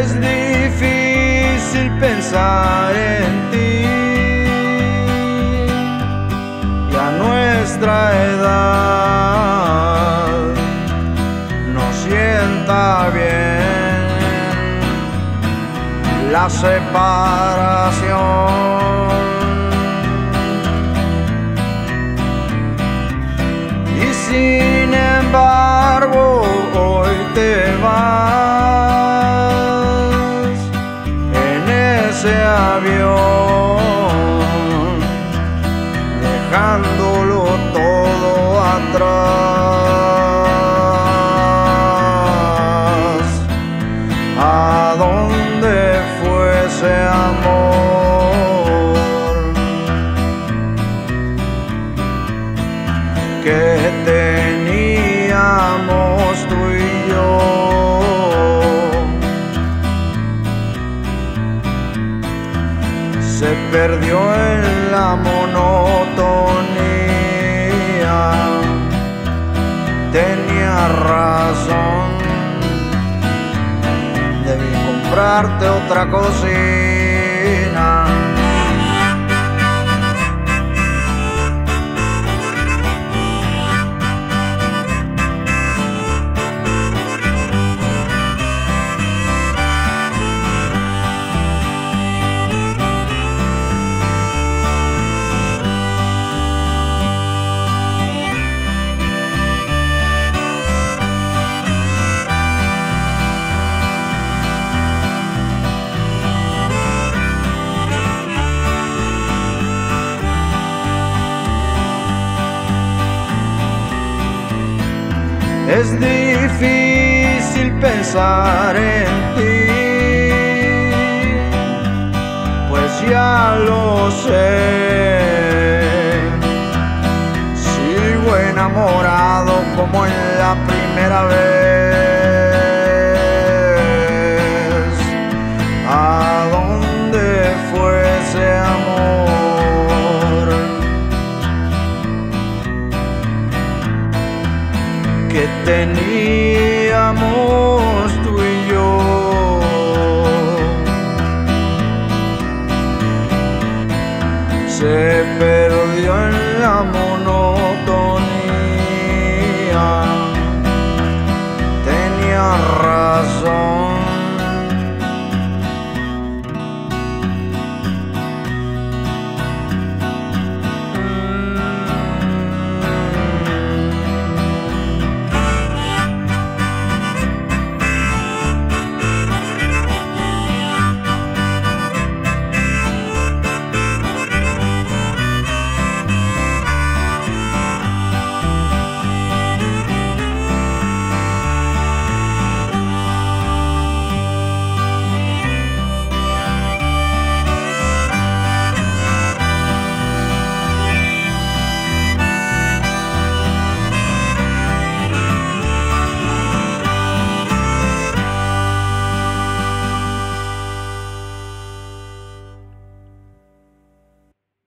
es difícil pensar en ti. Y a nuestra edad nos sienta bien la separación. Que teníamos tú y yo. Se perdió en la monotonía. Tenía razón. Debí comprarte otra cocina. Es difícil pensar en ti, pues ya lo sé. Sigo enamorado como en la primera vez. que teníamos tú y yo. Se perdió en la monotonía.